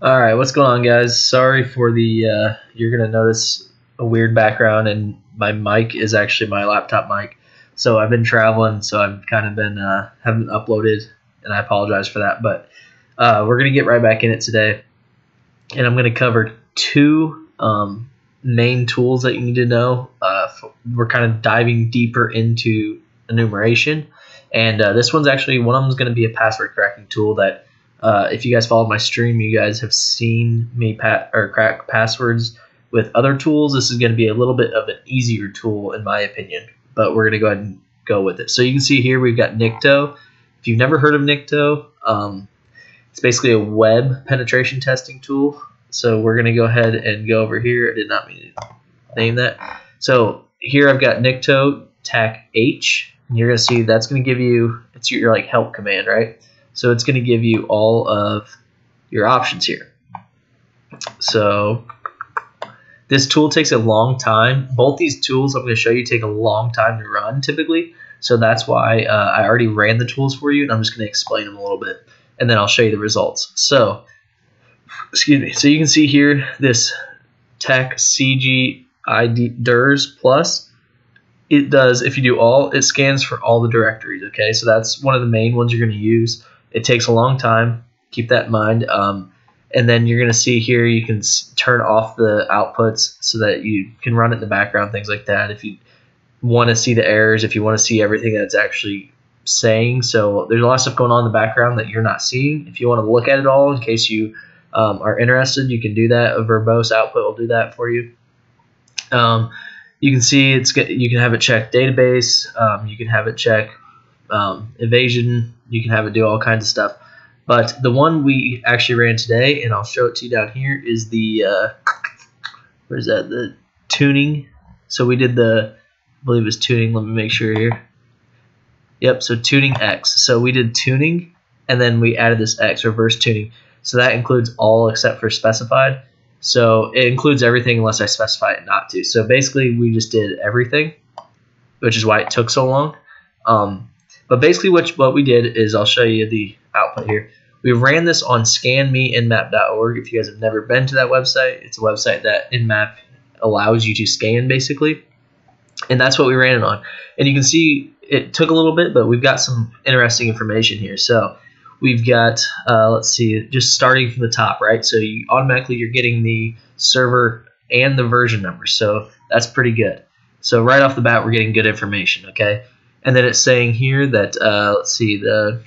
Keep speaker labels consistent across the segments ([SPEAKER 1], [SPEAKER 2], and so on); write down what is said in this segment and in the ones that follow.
[SPEAKER 1] All right, what's going on, guys? Sorry for the. Uh, you're gonna notice a weird background, and my mic is actually my laptop mic. So I've been traveling, so I've kind of been uh, haven't uploaded, and I apologize for that. But uh, we're gonna get right back in it today, and I'm gonna cover two um, main tools that you need to know. Uh, we're kind of diving deeper into enumeration, and uh, this one's actually one of them is going to be a password cracking tool that uh, if you guys followed my stream, you guys have seen me pat or crack passwords with other tools. This is going to be a little bit of an easier tool, in my opinion, but we're going to go ahead and go with it. So you can see here we've got Nikto. If you've never heard of Nikto, um, it's basically a web penetration testing tool. So we're going to go ahead and go over here. I did not mean to name that. So here I've got Nikto TAC H. And you're going to see that's going to give you, it's your, your like help command, right? So it's going to give you all of your options here. So this tool takes a long time. Both these tools I'm going to show you take a long time to run typically. So that's why uh, I already ran the tools for you and I'm just going to explain them a little bit and then I'll show you the results. So, excuse me. So you can see here this TAC CG ID plus it does if you do all it scans for all the directories okay so that's one of the main ones you're going to use it takes a long time. Keep that in mind. Um, and then you're going to see here you can turn off the outputs so that you can run it in the background, things like that. If you want to see the errors, if you want to see everything that's actually saying. So there's a lot of stuff going on in the background that you're not seeing. If you want to look at it all in case you um, are interested, you can do that. A verbose output will do that for you. Um, you can see it's you can have it check database. Um, you can have it check um, evasion. You can have it do all kinds of stuff. But the one we actually ran today, and I'll show it to you down here, is the uh, where's that? The tuning. So we did the, I believe it's tuning. Let me make sure here. Yep. So tuning X. So we did tuning, and then we added this X reverse tuning. So that includes all except for specified. So it includes everything unless I specify it not to. So basically, we just did everything, which is why it took so long. Um, but basically what, what we did is I'll show you the output here. We ran this on scanmeinmap.org. If you guys have never been to that website, it's a website that InMap allows you to scan basically. And that's what we ran it on. And you can see it took a little bit, but we've got some interesting information here. So we've got, uh, let's see, just starting from the top, right? So you automatically you're getting the server and the version number. So that's pretty good. So right off the bat, we're getting good information, okay? And then it's saying here that uh, let's see the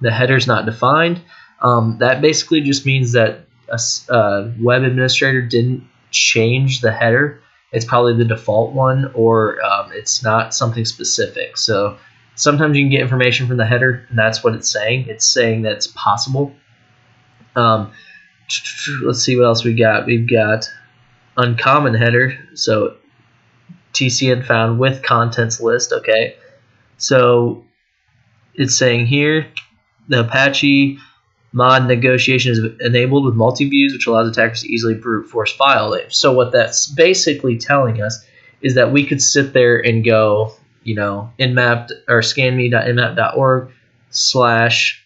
[SPEAKER 1] the header's not defined. Um, that basically just means that a, a web administrator didn't change the header. It's probably the default one, or um, it's not something specific. So sometimes you can get information from the header, and that's what it's saying. It's saying that it's possible. Um, let's see what else we got. We've got uncommon header, so TCN found with contents list. Okay, so it's saying here the Apache mod negotiation is enabled with multi-views, which allows attackers to easily brute force file names. So what that's basically telling us is that we could sit there and go, you know, nmap or scanme.nmap.org slash,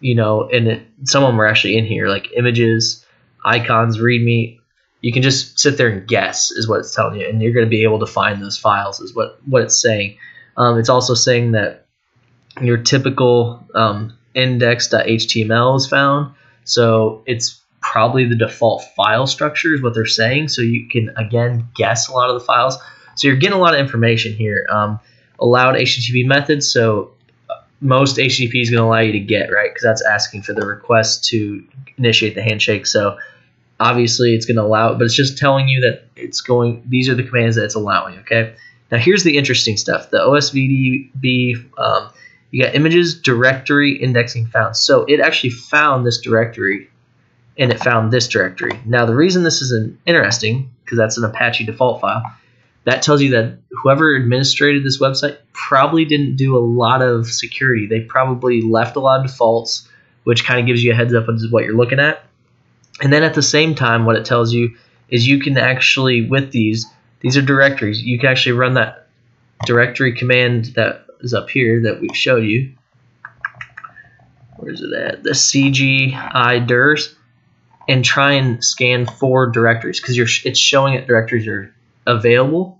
[SPEAKER 1] you know, and it, some of them are actually in here, like images, icons, readme. You can just sit there and guess, is what it's telling you, and you're going to be able to find those files, is what what it's saying. Um, it's also saying that your typical um, index.html is found. So it's probably the default file structure is what they're saying. So you can, again, guess a lot of the files. So you're getting a lot of information here. Um, allowed HTTP methods. So uh, most HTTP is going to allow you to get, right? Because that's asking for the request to initiate the handshake. So obviously it's going to allow it, but it's just telling you that it's going, these are the commands that it's allowing, okay? Now here's the interesting stuff. The OSVDB, um, you got images directory indexing found. So it actually found this directory and it found this directory. Now the reason this is interesting, because that's an Apache default file, that tells you that whoever administrated this website probably didn't do a lot of security. They probably left a lot of defaults, which kind of gives you a heads up on what you're looking at. And then at the same time, what it tells you is you can actually, with these, these are directories. You can actually run that directory command that is up here that we showed you. Where's it at? The CGI DIRS. and try and scan for directories because you're it's showing that directories are available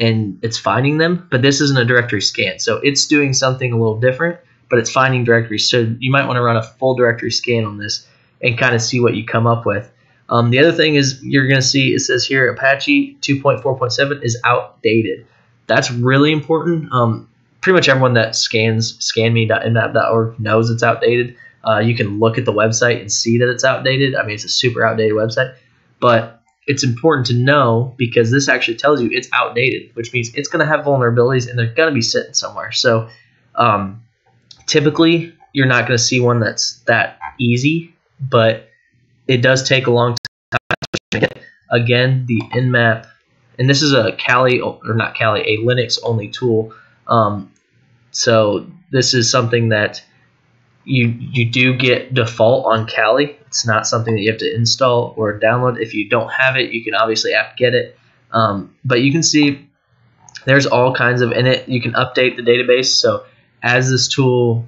[SPEAKER 1] and it's finding them, but this isn't a directory scan. So it's doing something a little different, but it's finding directories. So you might want to run a full directory scan on this and kind of see what you come up with. Um, the other thing is you're going to see it says here Apache 2.4.7 is outdated. That's really important. Um, pretty much everyone that scans scanme.nmap.org knows it's outdated. Uh, you can look at the website and see that it's outdated. I mean, it's a super outdated website, but it's important to know because this actually tells you it's outdated, which means it's going to have vulnerabilities and they're going to be sitting somewhere. So um, typically, you're not going to see one that's that easy, but it does take a long time. Again, the Nmap, and this is a Kali or not Kali, a Linux only tool. Um, so this is something that you you do get default on Kali. It's not something that you have to install or download. If you don't have it, you can obviously app get it. Um, but you can see there's all kinds of in it. You can update the database. So as this tool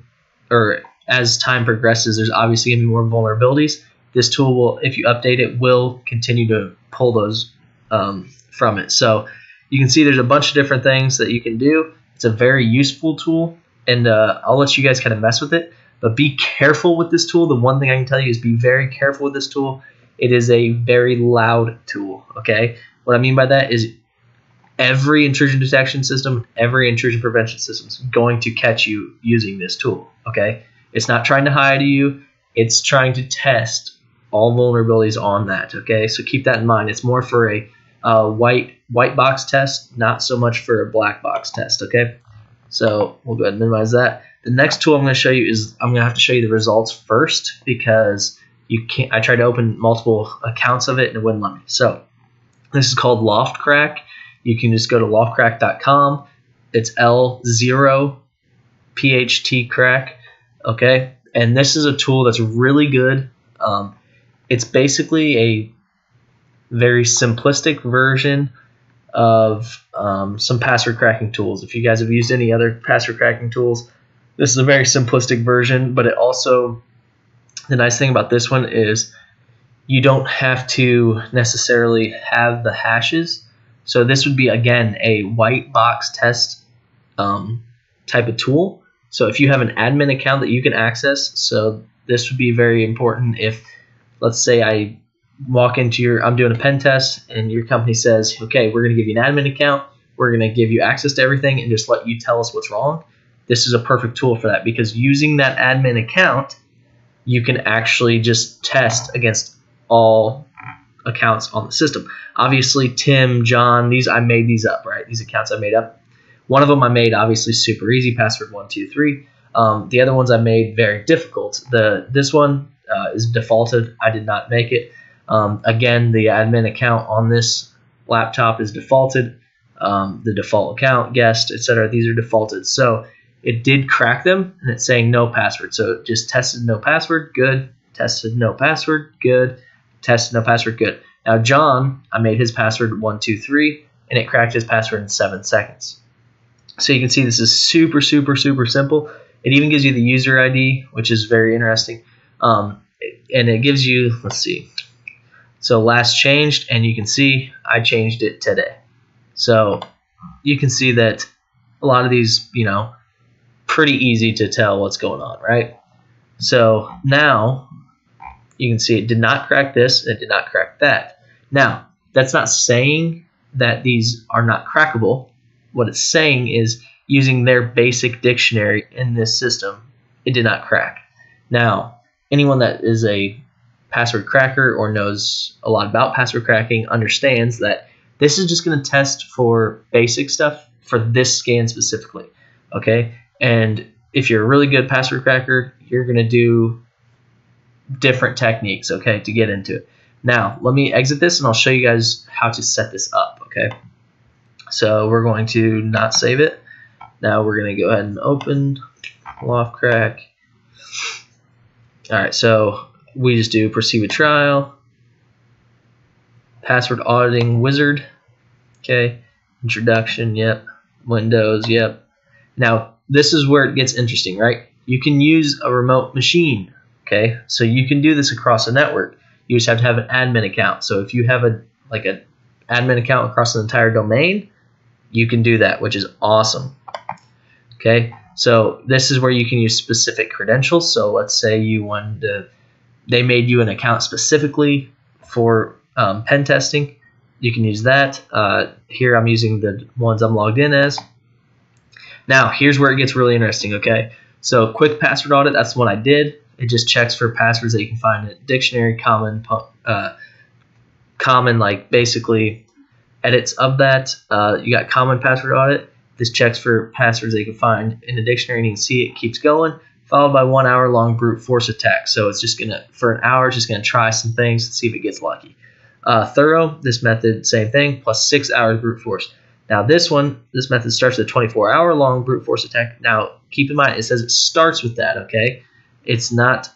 [SPEAKER 1] or as time progresses, there's obviously gonna be more vulnerabilities. This tool will, if you update it, will continue to pull those um, from it. So you can see there's a bunch of different things that you can do. It's a very useful tool, and uh, I'll let you guys kind of mess with it. But be careful with this tool. The one thing I can tell you is be very careful with this tool. It is a very loud tool. Okay, what I mean by that is every intrusion detection system, every intrusion prevention system is going to catch you using this tool. Okay, it's not trying to hide you. It's trying to test all vulnerabilities on that. Okay, so keep that in mind. It's more for a uh, white white box test, not so much for a black box test. Okay, so we'll go ahead and minimize that. The next tool I'm going to show you is I'm going to have to show you the results first because you can't. I tried to open multiple accounts of it and it wouldn't let me. So this is called LoftCrack. You can just go to loftcrack.com. It's L0 PHT crack. Okay, and this is a tool that's really good. Um, it's basically a very simplistic version of um, some password cracking tools. If you guys have used any other password cracking tools, this is a very simplistic version, but it also, the nice thing about this one is you don't have to necessarily have the hashes. So this would be, again, a white box test um, type of tool. So if you have an admin account that you can access, so this would be very important if, let's say I walk into your, I'm doing a pen test and your company says, okay, we're going to give you an admin account. We're going to give you access to everything and just let you tell us what's wrong this is a perfect tool for that because using that admin account, you can actually just test against all accounts on the system. Obviously, Tim, John, these I made these up, right? These accounts I made up. One of them I made obviously super easy, password one two three. Um, the other ones I made very difficult. The this one uh, is defaulted. I did not make it. Um, again, the admin account on this laptop is defaulted. Um, the default account, guest, etc. These are defaulted. So it did crack them and it's saying no password. So it just tested no password, good. Tested no password, good. Tested no password, good. Now John, I made his password one two three, and it cracked his password in seven seconds. So you can see this is super super super simple. It even gives you the user ID, which is very interesting. Um, and it gives you let's see. So last changed, and you can see I changed it today. So you can see that a lot of these, you know, pretty easy to tell what's going on, right? So now you can see it did not crack this, it did not crack that. Now, that's not saying that these are not crackable. What it's saying is using their basic dictionary in this system, it did not crack. Now, anyone that is a password cracker or knows a lot about password cracking understands that this is just going to test for basic stuff for this scan specifically. Okay, and if you're a really good password cracker, you're going to do different techniques, okay, to get into it. Now, let me exit this and I'll show you guys how to set this up, okay? So we're going to not save it. Now we're going to go ahead and open LoftCrack. All right, so we just do proceed with trial, password auditing wizard, okay, introduction, yep, Windows, yep. Now this is where it gets interesting, right? You can use a remote machine, okay? So you can do this across a network. You just have to have an admin account. So if you have a like an admin account across the entire domain, you can do that, which is awesome. Okay, so this is where you can use specific credentials. So let's say you wanted to, they made you an account specifically for um, pen testing. You can use that. Uh, here I'm using the ones I'm logged in as. Now here's where it gets really interesting. Okay, so quick password audit. That's what I did. It just checks for passwords that you can find in a dictionary, common, uh, common like basically edits of that. Uh, you got common password audit. This checks for passwords they can find in the dictionary and you can see it keeps going, followed by one hour long brute force attack. So it's just gonna for an hour, it's just gonna try some things and see if it gets lucky. Uh, thorough, this method, same thing, plus six hours brute force. Now this one, this method starts with a 24 hour long brute force attack. Now keep in mind, it says it starts with that, okay? It's not,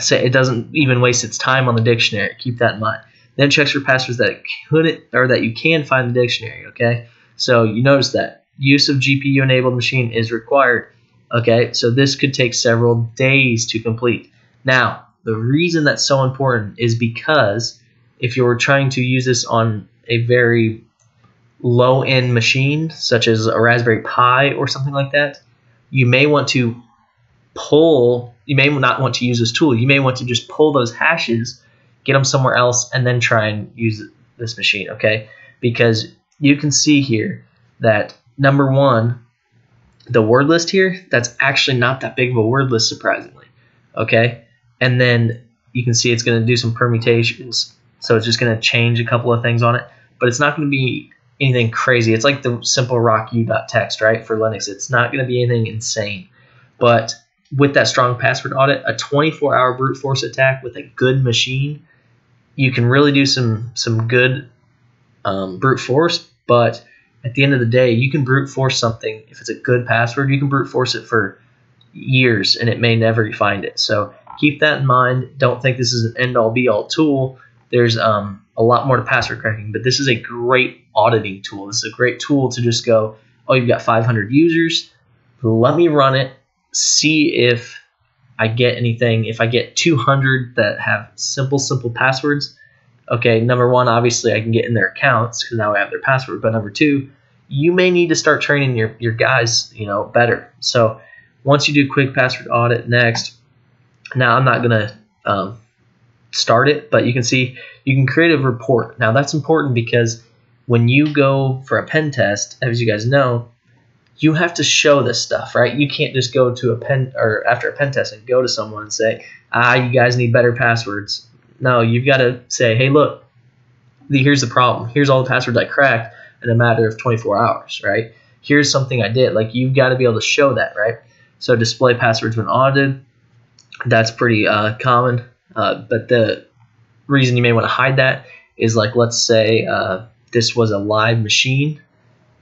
[SPEAKER 1] say it doesn't even waste its time on the dictionary. Keep that in mind. Then checks for passwords that couldn't or that you can find the dictionary, okay? So you notice that use of GPU enabled machine is required. Okay, so this could take several days to complete. Now, the reason that's so important is because if you're trying to use this on a very low end machine, such as a Raspberry Pi or something like that, you may want to pull, you may not want to use this tool. You may want to just pull those hashes, get them somewhere else, and then try and use this machine, okay? Because you can see here that number one, the word list here, that's actually not that big of a word list, surprisingly, okay? And then you can see it's going to do some permutations, so it's just going to change a couple of things on it, but it's not going to be anything crazy. It's like the simple rock rocku.txt, right, for Linux. It's not going to be anything insane. But with that strong password audit, a 24 hour brute force attack with a good machine, you can really do some, some good um, brute force. But at the end of the day, you can brute force something. If it's a good password, you can brute force it for years and it may never find it. So keep that in mind. Don't think this is an end all be all tool. There's um, a lot more to password cracking, but this is a great auditing tool. This is a great tool to just go, oh, you've got 500 users. Let me run it, see if I get anything. If I get 200 that have simple, simple passwords, okay, number one, obviously I can get in their accounts because now I have their password. But number two, you may need to start training your, your guys, you know, better. So once you do quick password audit next, now I'm not going to um, start it, but you can see you can create a report. Now that's important because when you go for a pen test, as you guys know, you have to show this stuff, right? You can't just go to a pen or after a pen test and go to someone and say, ah, you guys need better passwords. No, you've got to say, hey, look, here's the problem. Here's all the passwords I cracked in a matter of 24 hours, right? Here's something I did. Like you've got to be able to show that, right? So display passwords when audited. That's pretty uh, common. Uh, but the reason you may want to hide that is like, let's say uh, this was a live machine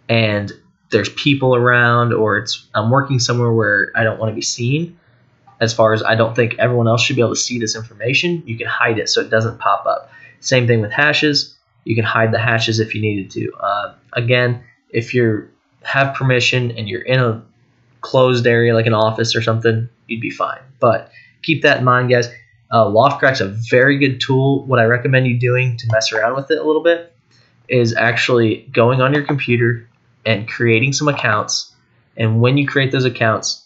[SPEAKER 1] and there's people around or it's I'm working somewhere where I don't want to be seen. As far as I don't think everyone else should be able to see this information, you can hide it so it doesn't pop up. Same thing with hashes. You can hide the hashes if you needed to. Uh, again, if you have permission and you're in a closed area like an office or something, you'd be fine. But keep that in mind, guys. Uh, Loftcrack's a very good tool. What I recommend you doing to mess around with it a little bit is actually going on your computer and creating some accounts. And when you create those accounts,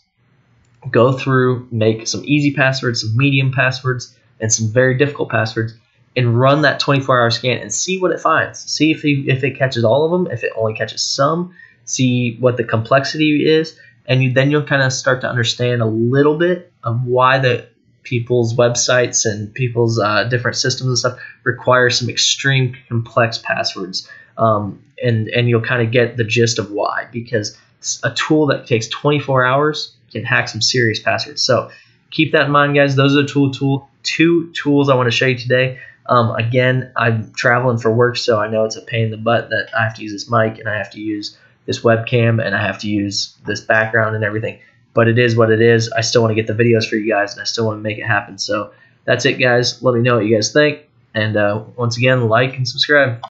[SPEAKER 1] go through, make some easy passwords, some medium passwords, and some very difficult passwords, and run that 24-hour scan and see what it finds. See if you, if it catches all of them, if it only catches some. See what the complexity is, and you, then you'll kind of start to understand a little bit of why the people's websites and people's uh, different systems and stuff require some extreme complex passwords. Um, and, and you'll kind of get the gist of why, because a tool that takes 24 hours can hack some serious passwords. So keep that in mind, guys. Those are the tool, tool, two tools I want to show you today. Um, again, I'm traveling for work, so I know it's a pain in the butt that I have to use this mic and I have to use this webcam and I have to use this background and everything but it is what it is. I still want to get the videos for you guys, and I still want to make it happen. So that's it, guys. Let me know what you guys think. And uh, once again, like and subscribe.